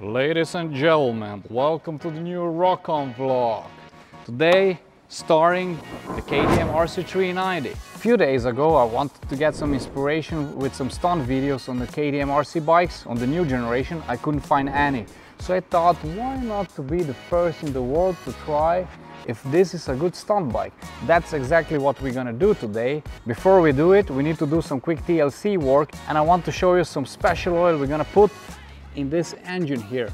Ladies and gentlemen, welcome to the new RokON vlog. Today, starring the KTM RC390. A few days ago, I wanted to get some inspiration with some stunt videos on the KTM RC bikes on the new generation. I couldn't find any. So I thought, why not to be the first in the world to try if this is a good stunt bike. That's exactly what we're gonna do today. Before we do it, we need to do some quick TLC work and I want to show you some special oil we're gonna put in this engine here.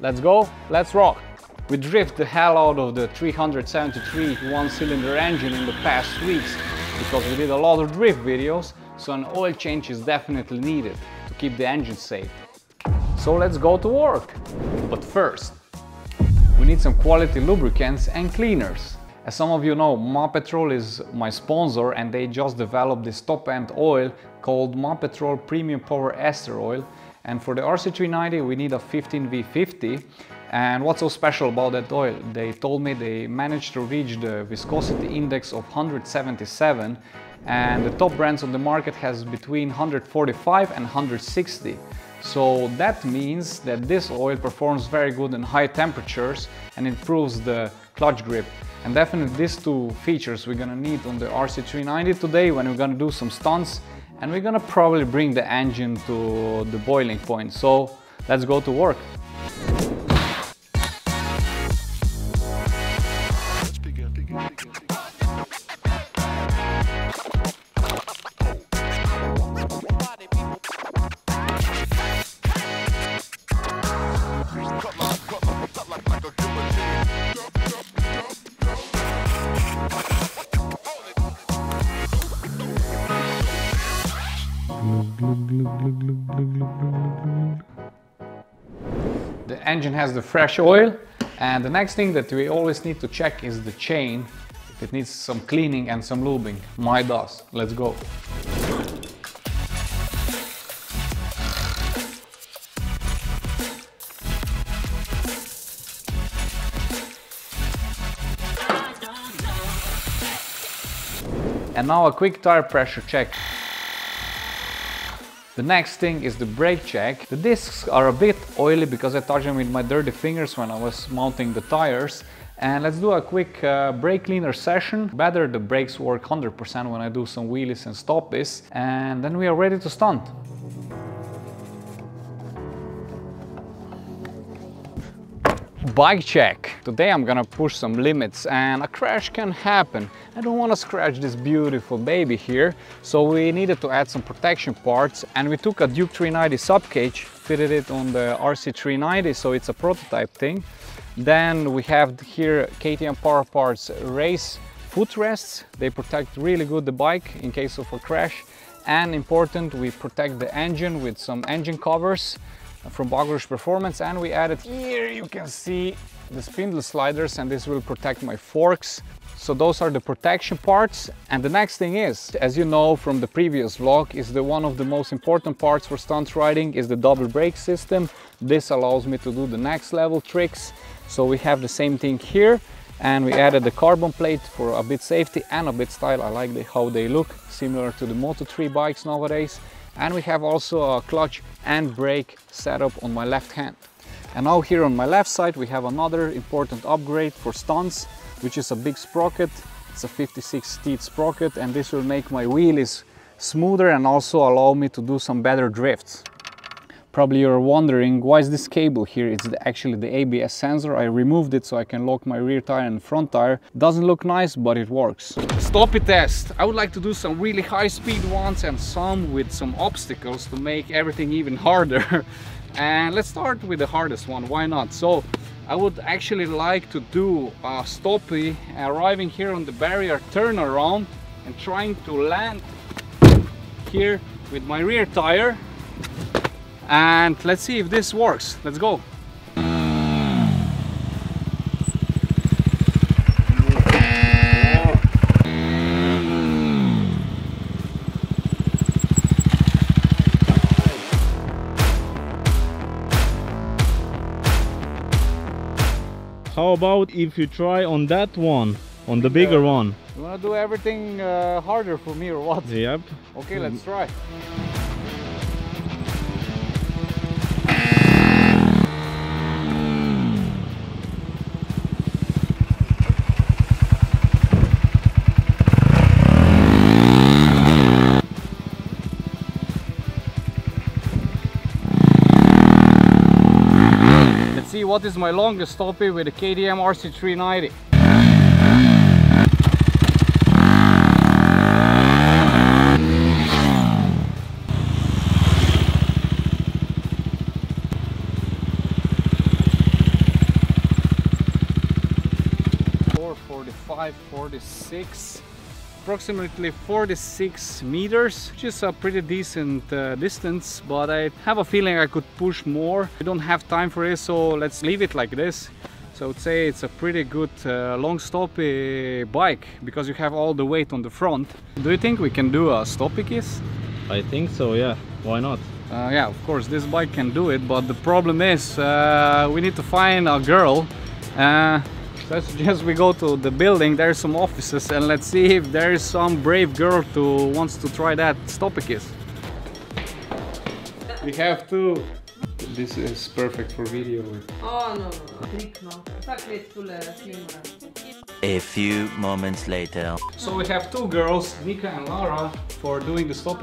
Let's go, let's rock. We drift the hell out of the 373 one-cylinder engine in the past weeks because we did a lot of drift videos, so an oil change is definitely needed to keep the engine safe. So let's go to work. But first, we need some quality lubricants and cleaners. As some of you know, Mapetrol is my sponsor and they just developed this top-end oil called Mapetrol Premium Power Ester Oil and for the RC390 we need a 15V50 and what's so special about that oil? They told me they managed to reach the viscosity index of 177 and the top brands on the market has between 145 and 160. So that means that this oil performs very good in high temperatures and improves the clutch grip. And definitely these two features we're gonna need on the RC390 today when we're gonna do some stunts and we're gonna probably bring the engine to the boiling point. So let's go to work. Engine has the fresh oil and the next thing that we always need to check is the chain. If it needs some cleaning and some lubing. My does. Let's go. And now a quick tire pressure check. The next thing is the brake check. The discs are a bit oily because I touched them with my dirty fingers when I was mounting the tires. And let's do a quick uh, brake cleaner session. Better the brakes work 100% when I do some wheelies and stop this. And then we are ready to stunt. Bike check. Today I'm gonna push some limits and a crash can happen. I don't wanna scratch this beautiful baby here. So we needed to add some protection parts and we took a Duke 390 subcage, fitted it on the RC390 so it's a prototype thing. Then we have here KTM Power Parts race footrests. They protect really good the bike in case of a crash. And important, we protect the engine with some engine covers from Bagoros Performance and we added here you can see the spindle sliders and this will protect my forks. So those are the protection parts. And the next thing is as you know from the previous vlog is the one of the most important parts for stunt riding is the double brake system. This allows me to do the next level tricks. So we have the same thing here and we added the carbon plate for a bit safety and a bit style. I like the, how they look similar to the Moto3 bikes nowadays and we have also a clutch and brake setup on my left hand. And now here on my left side we have another important upgrade for stunts which is a big sprocket. It's a 56 teeth sprocket and this will make my wheelies smoother and also allow me to do some better drifts. Probably you're wondering why is this cable here? It's actually the ABS sensor. I removed it so I can lock my rear tire and front tire. Doesn't look nice, but it works. Stoppie test. I would like to do some really high speed ones and some with some obstacles to make everything even harder. and let's start with the hardest one, why not? So I would actually like to do a stoppie arriving here on the barrier, turn around and trying to land here with my rear tire and let's see if this works let's go How about if you try on that one, on the bigger Yeah. one? you want to do everything uh, harder for me or what Yep. okay let's try what is my longest stoppie with the KTM RC390. Four forty-five, forty-six approximately 46 meters, which is a pretty decent uh, distance, but I have a feeling I could push more. I don't have time for it, so let's leave it like this. So I would say it's a pretty good uh, long stoppie bike because you have all the weight on the front. Do you think we can do a stoppie kiss? I think so, yeah. Why not? Uh, yeah, of course, this bike can do it, but the problem is uh, we need to find a girl. Uh, so I suggest we go to the building, there's some offices, and let's see if there is some brave girl who wants to try that stoppie kiss. We have to. This is perfect for video. O, no, no, klikno. Tak jest tyle filmra. A few moments later. So we have two girls, Nika and Lara, for doing the stop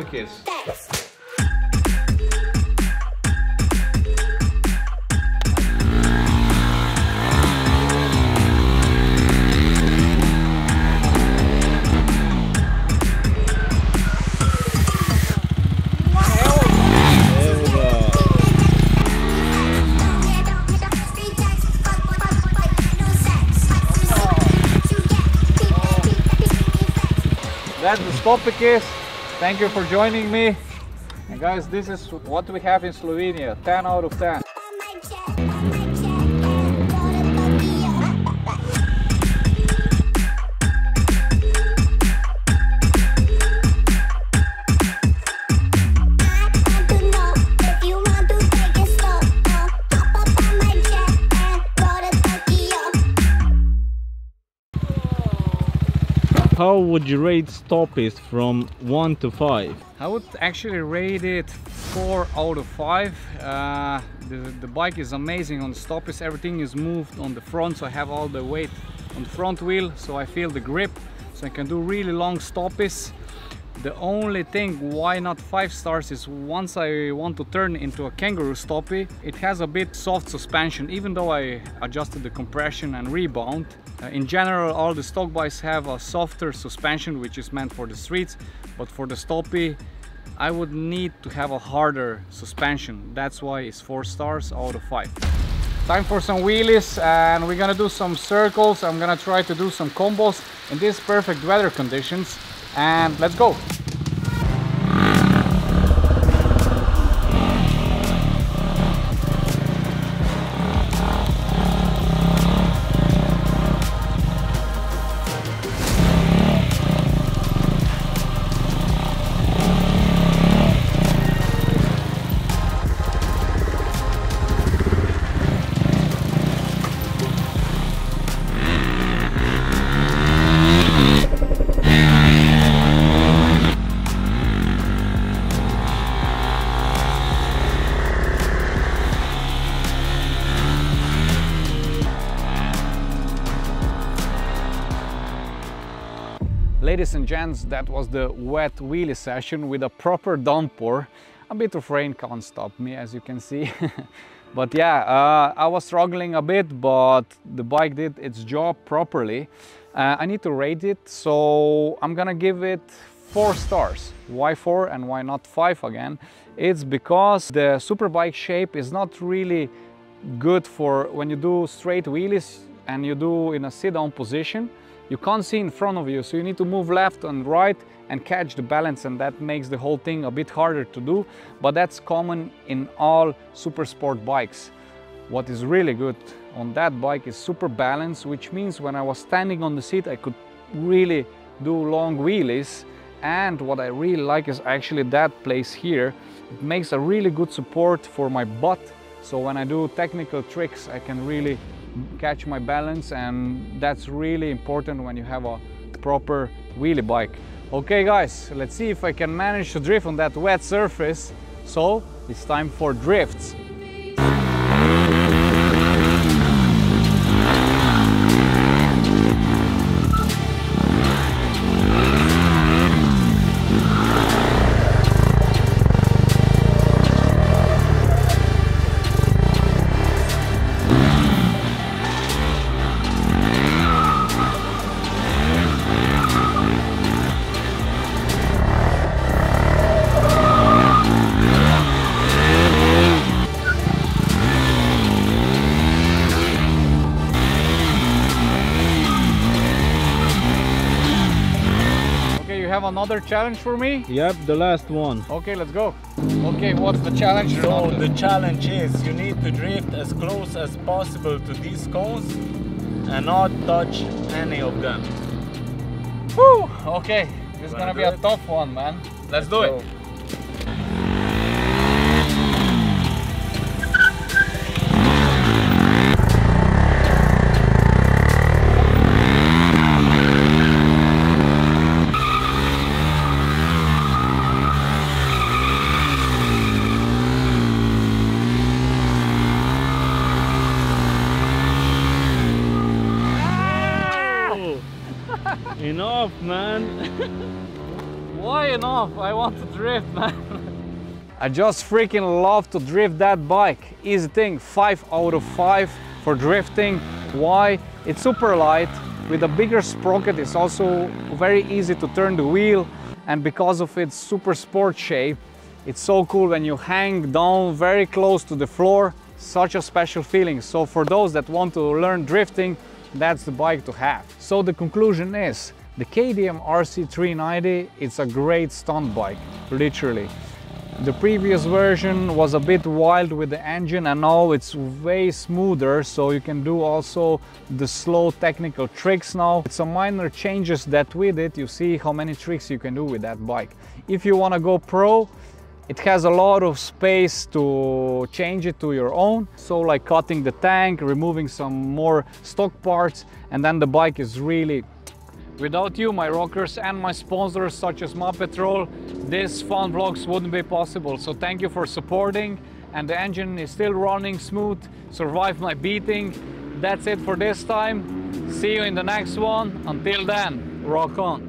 A kiss. Thank you for joining me. And guys, this is what we have in Slovenia. 10 out of 10. How would you rate Stoppies from 1 to 5? I would actually rate it 4 out of 5. Uh, the, the bike is amazing on stoppies. Everything is moved on the front, so I have all the weight on the front wheel, so I feel the grip. So I can do really long stoppies. The only thing why not 5 stars is once I want to turn into a kangaroo stoppie, it has a bit soft suspension, even though I adjusted the compression and rebound. Uh, in general, all the stock bikes have a softer suspension, which is meant for the streets, but for the stoppie, I would need to have a harder suspension. That's why it's 4 stars out of 5. Time for some wheelies and we're gonna do some circles. I'm gonna try to do some combos in these perfect weather conditions and let's go. Ladies and gents, that was the wet wheelie session with a proper downpour. A bit of rain can't stop me, as you can see. but yeah, uh, I was struggling a bit, but the bike did its job properly. Uh, I need to rate it, so I'm gonna give it four stars. Why four and why not five again? It's because the superbike shape is not really good for when you do straight wheelies and you do in a sit-down position you can't see in front of you so you need to move left and right and catch the balance and that makes the whole thing a bit harder to do. But that's common in all super sport bikes. What is really good on that bike is super balance which means when I was standing on the seat I could really do long wheelies. And what I really like is actually that place here. It makes a really good support for my butt. So when I do technical tricks I can really catch my balance and that's really important when you have a proper wheelie bike. Okay guys, let's see if I can manage to drift on that wet surface. So it's time for drifts. Another challenge for me? Yep, the last one. Okay, let's go. Okay, what's the challenge? So Renato? the challenge is you need to drift as close as possible to these cones and not touch any of them. Whew, okay, this is gonna be do a tough one, man. Let's, do go. it. I just freaking love to drift that bike. Easy thing, 5 out of 5 for drifting. Why? It's super light. With a bigger sprocket, it's also very easy to turn the wheel. And because of its super sport shape, it's so cool when you hang down very close to the floor. Such a special feeling. So for those that want to learn drifting, that's the bike to have. So the conclusion is, the KTM RC390, it's a great stunt bike, literally. The previous version was a bit wild with the engine and now it's way smoother so you can do also the slow technical tricks now. Some minor changes that with it you see how many tricks you can do with that bike. If you want to go pro, it has a lot of space to change it to your own. So like cutting the tank, removing some more stock parts and then the bike is really Without you, my rockers and my sponsors such as Petrol, this fun vlogs wouldn't be possible. So thank you for supporting and the engine is still running smooth, survived my beating. That's it for this time. See you in the next one. Until then, rock on.